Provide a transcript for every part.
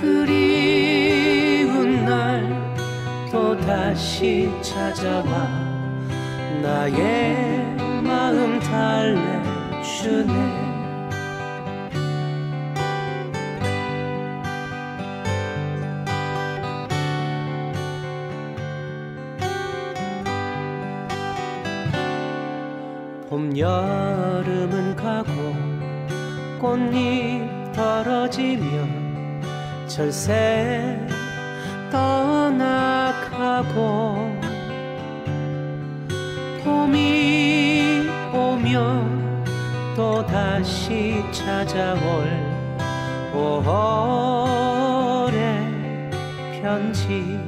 그리운 날 또 다시 찾아와 나의 마음 달래주네. 봄 가고 꽃잎 떨어지면 철새 떠나가고 봄이 오면 또 다시 찾아올 5월의 편지.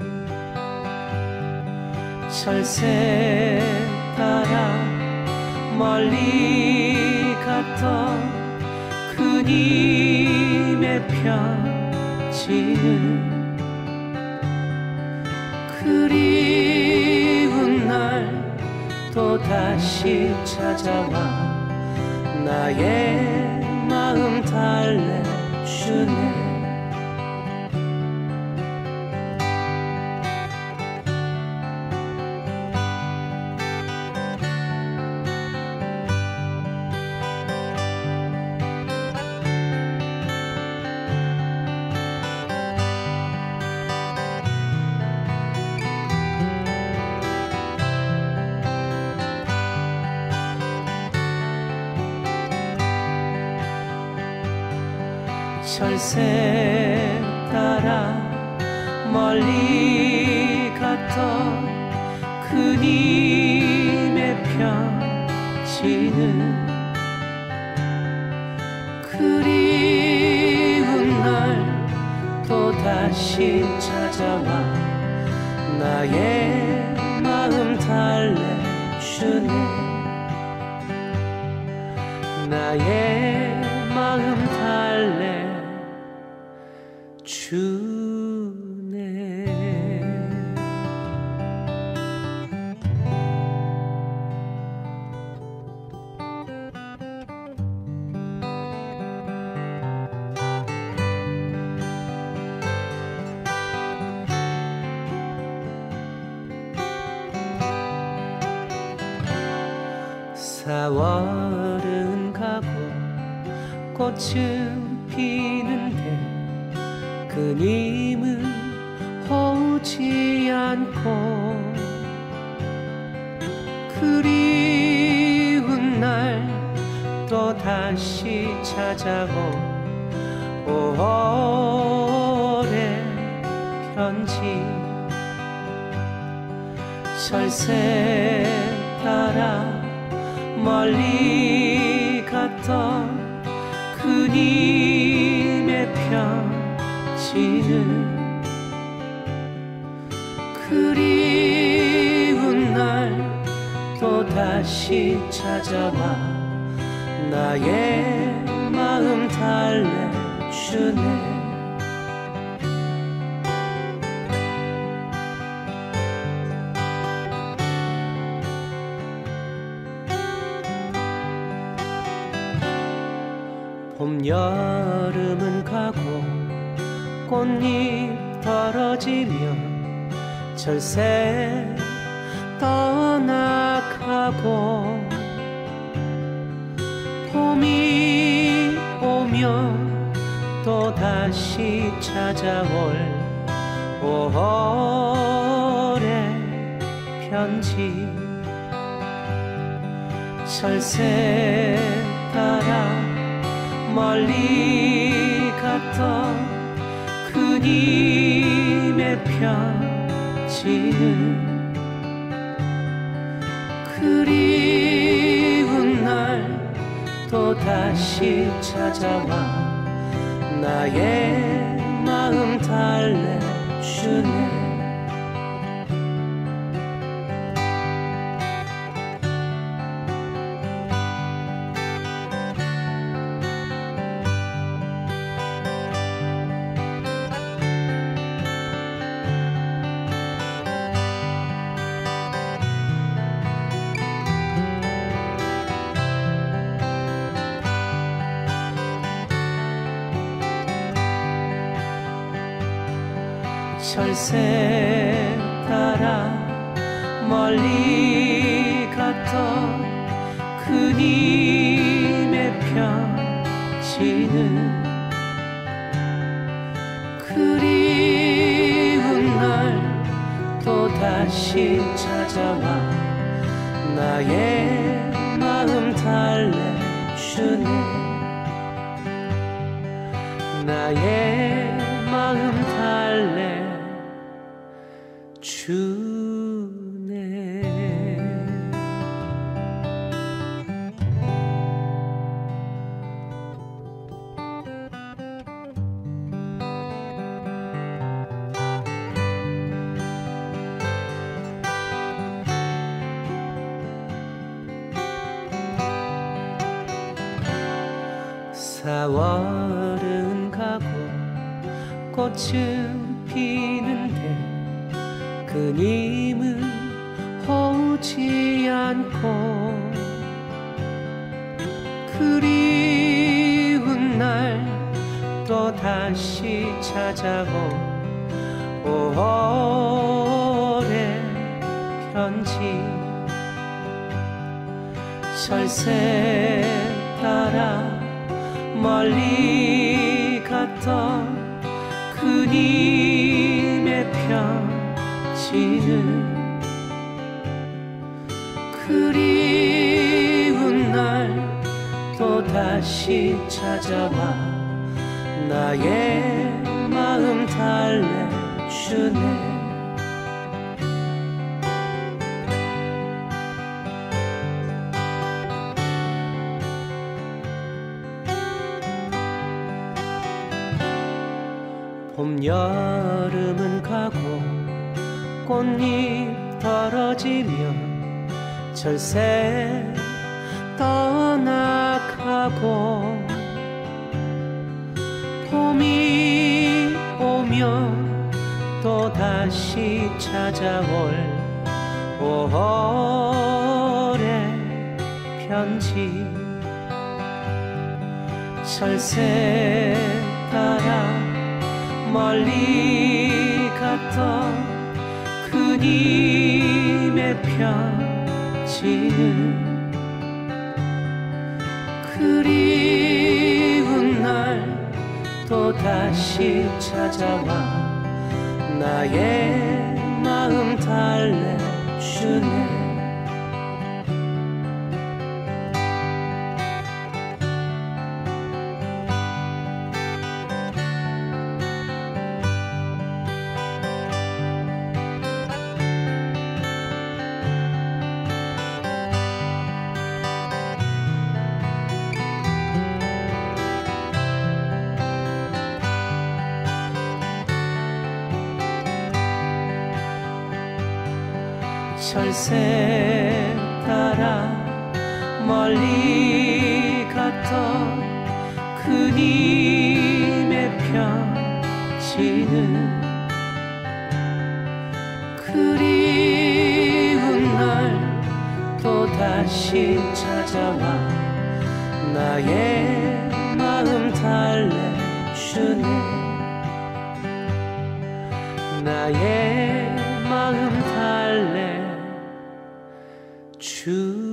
철새 따라 멀리 갔던 그님의 편지는 그리운 날 또 다시 찾아와 나의 마음 달래주네 나의 마음 달래주네 나의 마음 달래 철새 따라 멀리 갔던 그님의 편지는 그리운 날 또 다시 찾아와 나의 마음 달래주네 철새 떠나가고 봄이 오면 또 다시 찾아올 5월의 편지. 철새 따라 멀리 갔던 그님의 편 지은 그리운 날 또 다시 찾아와 나의 마음 달래주네. 철새 따라 멀리 갔던 그님의 편지는 그리운 날 또 다시 찾아와 나의 마음 달래주네. 나의 마음 또 다시 찾아온 오월의 편지 철새 따라 멀리 갔던 그님의 편지는 그리운 날 또 다시 찾아와 나의 마음 달래주네. 봄 여름은 가고 꽃잎 떨어지면 철새 떠나가고 오면 또 다시 찾아올 5월의 편지. 철새 따라 멀리 갔던 그님의 편지는 그리운 날 또 다시 찾아와 나의 마음 달래주네 철새 따라 멀리 갔던 그님의 편지는 그리운 날 또 다시 찾아와 나의 마음 달래주네. 나의 마음 달래 주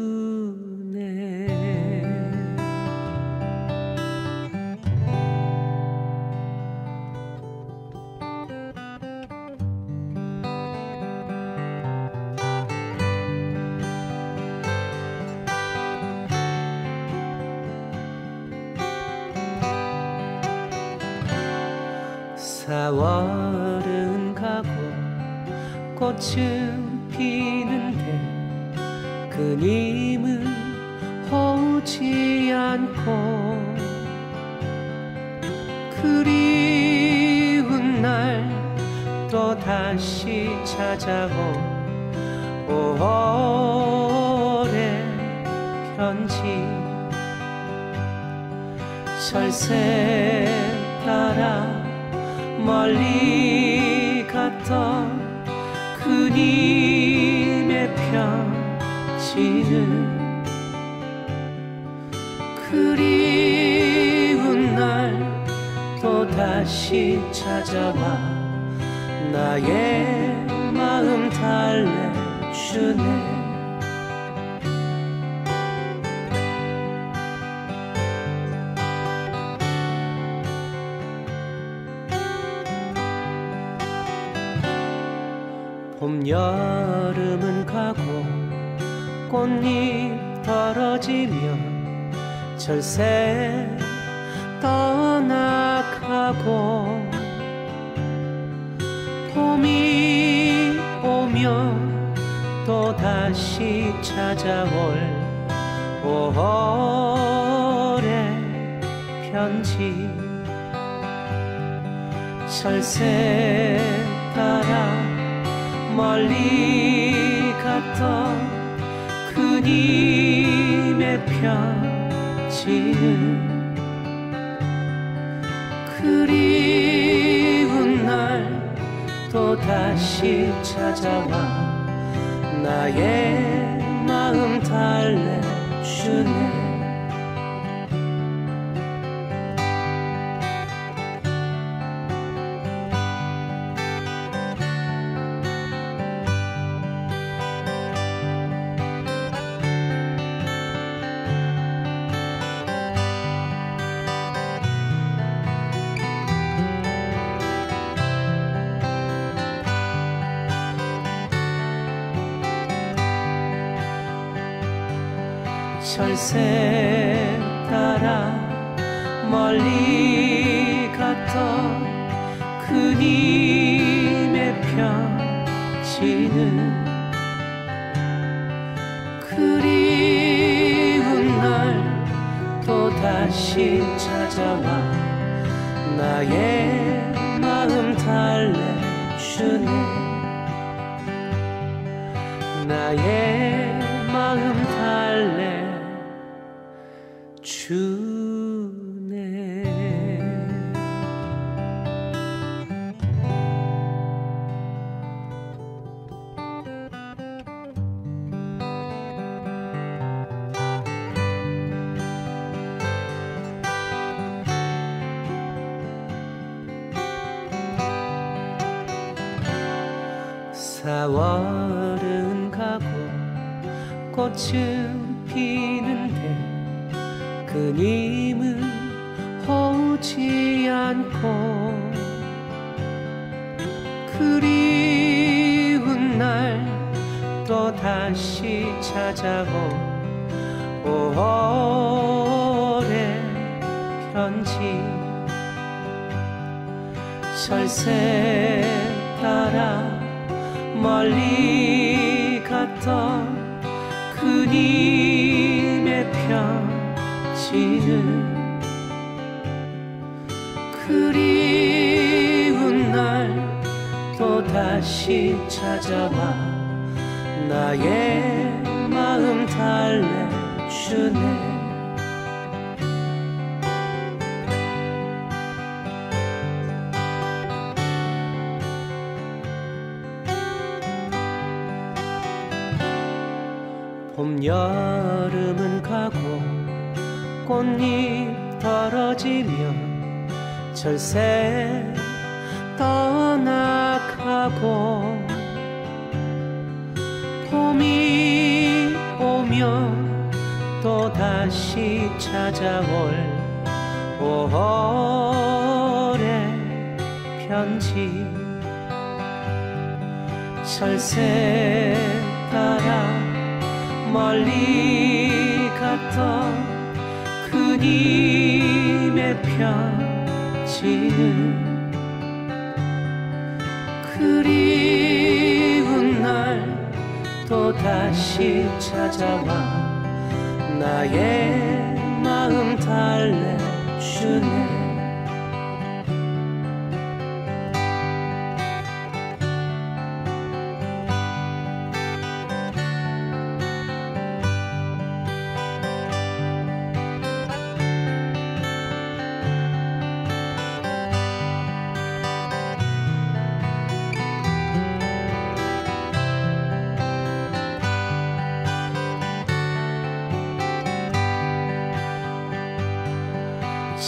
그님은 오지 않고 그리운 날 또 다시 찾아오. 오월의 편지. 철새 따라 멀리 갔던 그님의 편지는 그리운 날 또 다시 찾아와 나의 마음 달래주네 떨어지면 철새 떠나가고 봄이 오면 또 다시 찾아올 5월의 편지. 철새 따라 멀리 갔던 그님 의 편지는 그리운 날 또 다시 찾아와 나의 마음 달래주네 철새 따라 멀리 갔던 그님의 편지는 그리운 날 또 다시 찾아와 나의 마음 달래주네. 나의 마음 사월은 가고 꽃은 피는데 그님은 오지 않고 그리운 날 또 다시 찾아오. 5월의 편지 철새 따라 멀리 갔던 그님의 편지는 그리운 날 또 다시 찾아와 나의 마음 달래주네 봄 여름은 가고 꽃잎 떨어지면 철새 떠나가고 봄이 오면 또 다시 찾아올 5월의 편지. 철새 따라 멀리 갔던 그님의 편지는 그리운 날 또 다시 찾아와 나의 마음 달래주네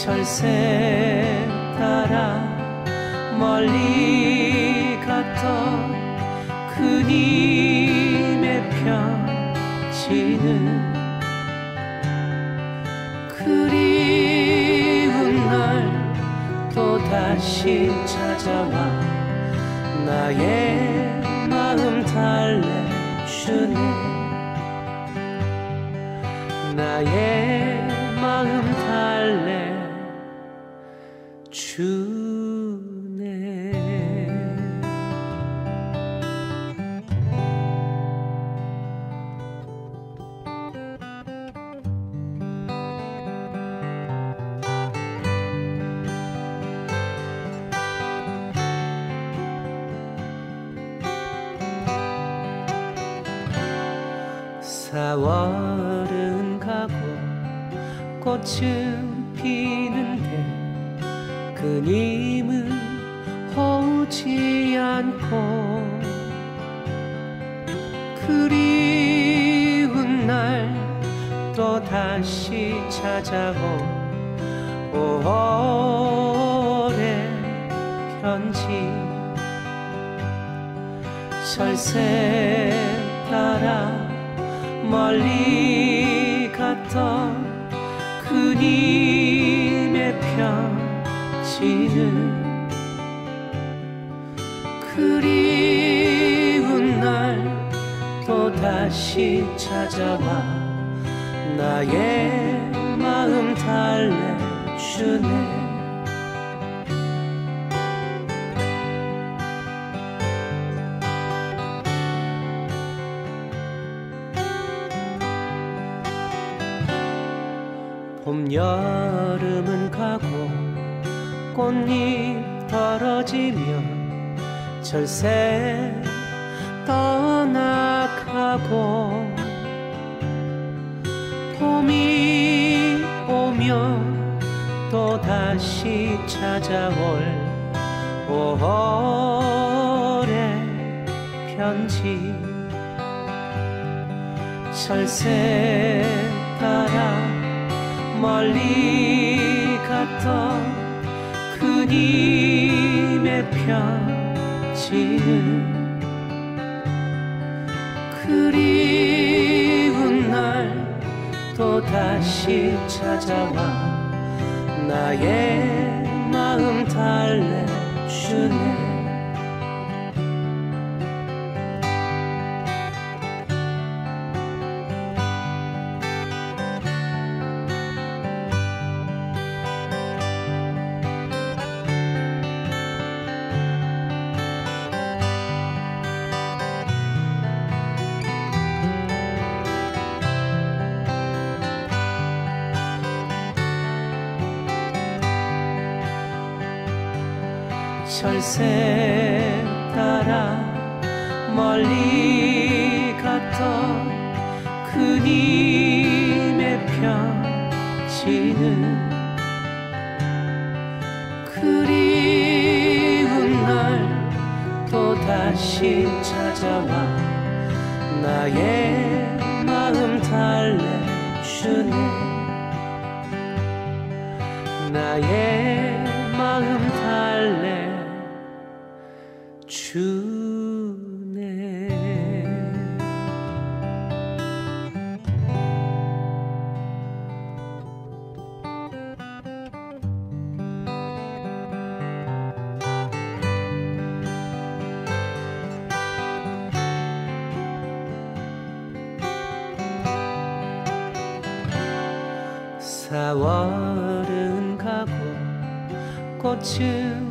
철새 따라 멀리 갔던 그님의 편지는 그리운 날 또 다시 찾아와 나의 마음 달래 사월은 가고 꽃은 피는데 그님은 오지 않고 그리운 날 또 다시 찾아온 오월의 편지 철새 따라 멀리 갔던 그님의 편지는 그리운 날 또 다시 찾아와 나의 마음 달래주네 여름은 가고 꽃잎 떨어지면 철새 떠나가고 봄이 오면 또 다시 찾아올 5월의 편지. 철새 따라 멀리 갔던 그님의 편지는 그리운 날 또 다시 찾아와 나의 마음 달래주네 주네. 사월은 가고 꽃은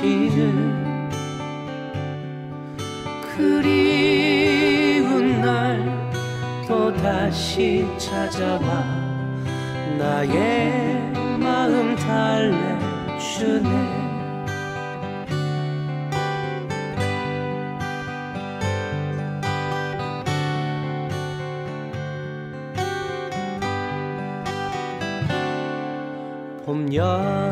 편지는 그리운 날 또 다시 찾아와 나의 마음 달래주네. 봄 가고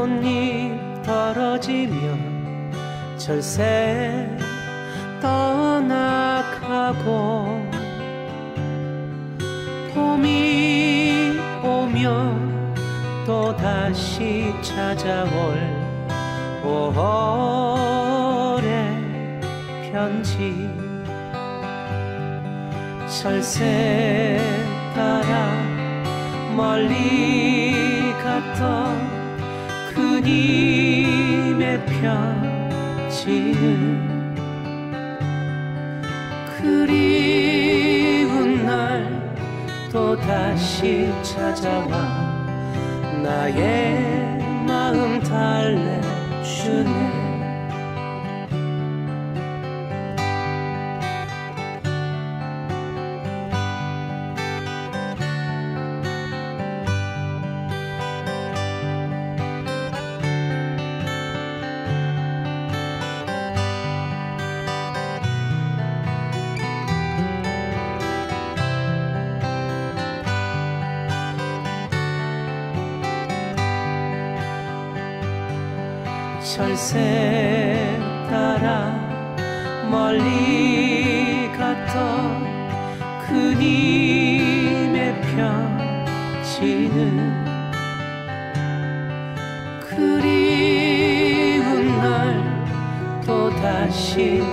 꽃잎 떨어지면 철새 떠나가고 봄이 오면 또 다시 찾아올 5월의 편지. 철새 따라 멀리 갔던 그님의 편지는 그리운 날 또 다시 찾아와 나의 마음 달래주네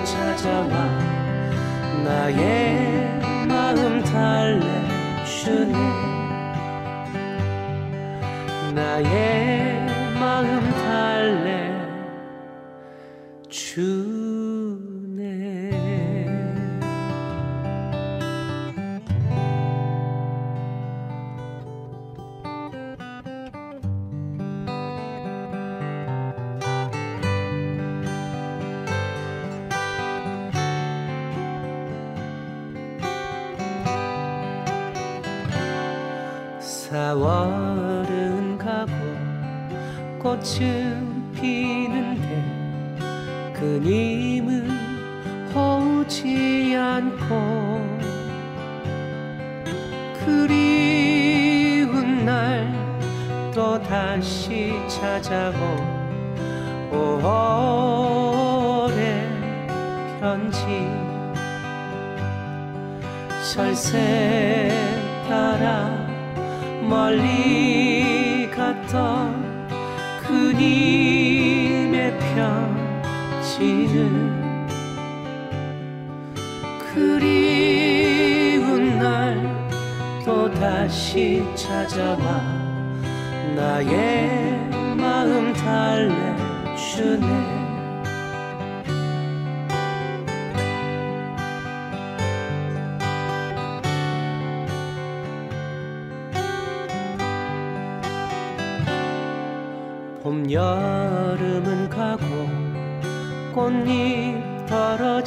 찾아와 나의 마음 달래주네 나의 마음 달래 주네 철새 따라 멀리 갔던 그님의 편지는 그리운 날 또 다시 찾아와 나의 마음 달래주네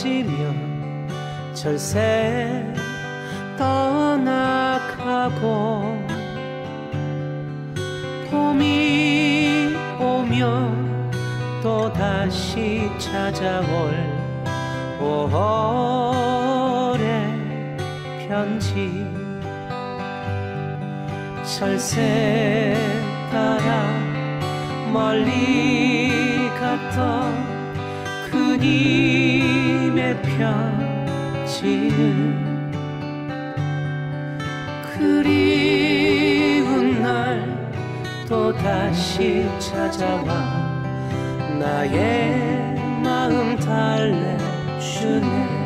떨어지면 철새 떠나가고 봄이 오면 또 다시 찾아올 5월의 편지. 철새 따라 멀리 갔던 그님의 편지는 그리운 날 또 다시 찾아와 나의 마음 달래주네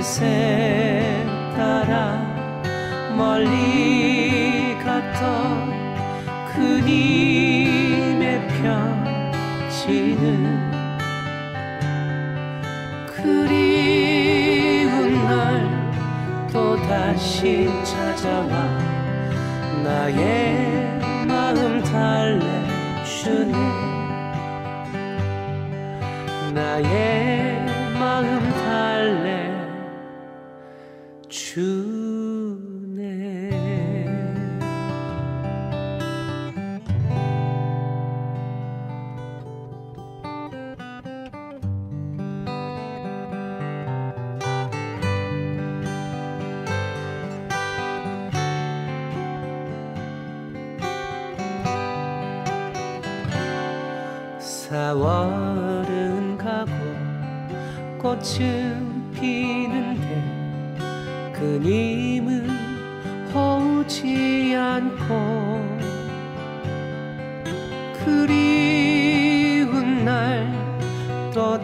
철새 따라 멀리 갔던 그님의 편지는 그리운 날 또 다시 찾아와 나의 마음 달래주네. 나의 마음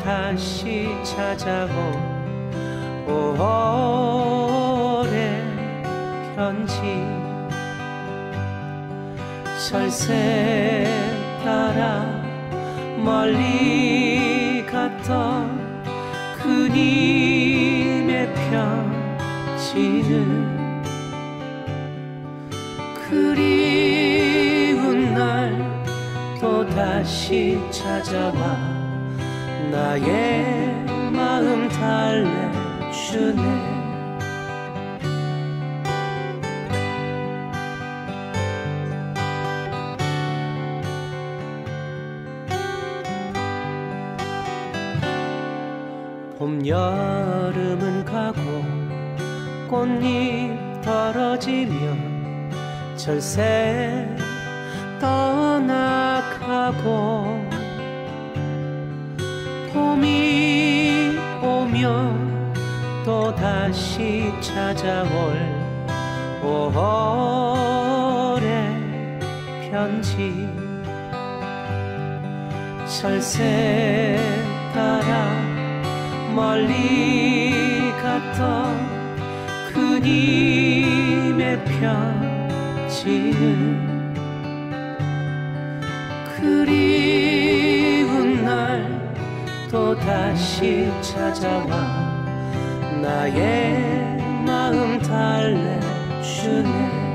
다시 찾아온 5월의 편지 철새 따라 멀리 갔던 그님의 편지는 그리운 날 또 다시 찾아와 나의 마음 달래주네. 봄 여름은 가고 꽃잎 떨어지면 철새 떠나가고 오면 또 다시 찾아올 5월의 편지. 철새 따라 멀리 갔던 그님의 편지는 그리운 날 또 다시 찾아와 나의 마음 달래주네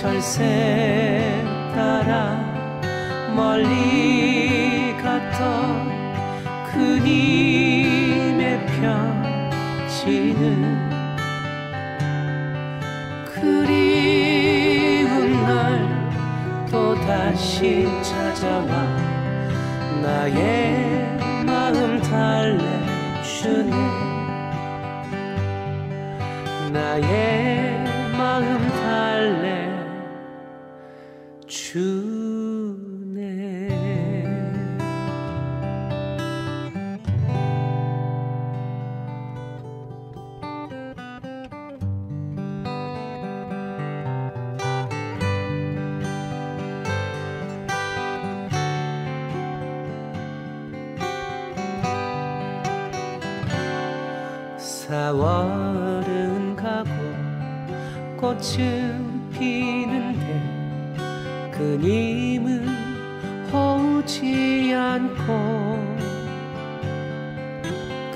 철새 따라 멀리 갔던 그님의 편지는 그리운 날 또 다시 찾아와 나의 마음 달래주네. 나의 피는데 그님은 오지 않고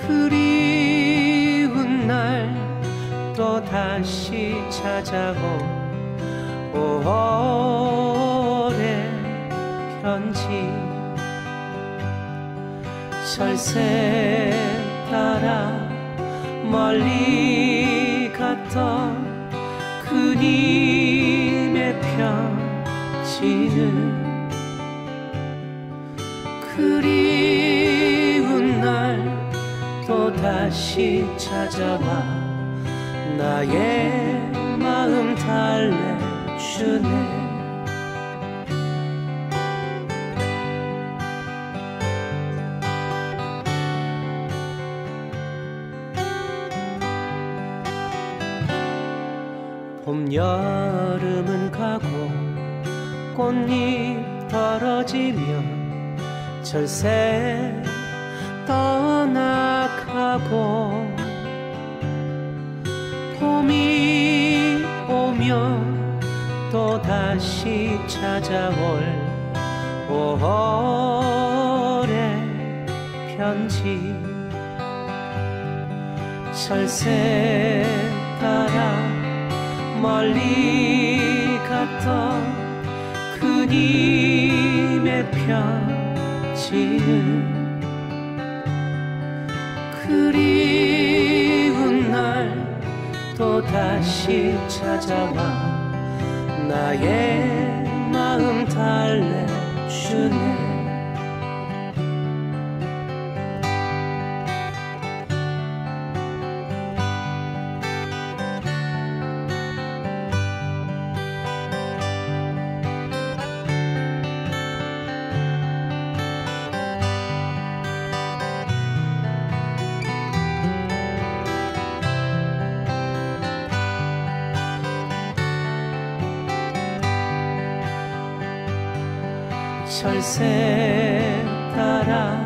그리운 날 또 다시 찾아오. 오월의 편지 철새 따라 멀리 갔던 그님의 편지는 그리운 날 또 다시 찾아와 나의 마음 달래주네 여름은 가고 꽃잎 떨어지면 철새 떠나가고 봄이 오면 또 다시 찾아올 5월의 편지. 철새 따라 멀리 갔던 그님의 편지는 그리운 날 또 다시 찾아와 나의 마음 달래주네 철새 따라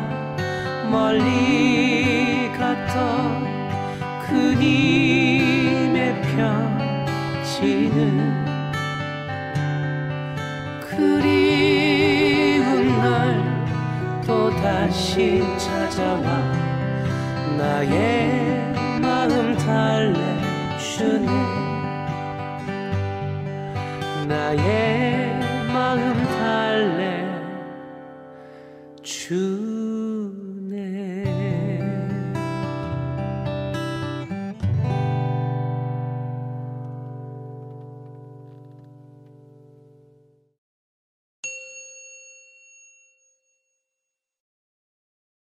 멀리 갔던 그님의 편지는 그리운 날 또 다시 찾아와 나의 마음 달래주네. 나의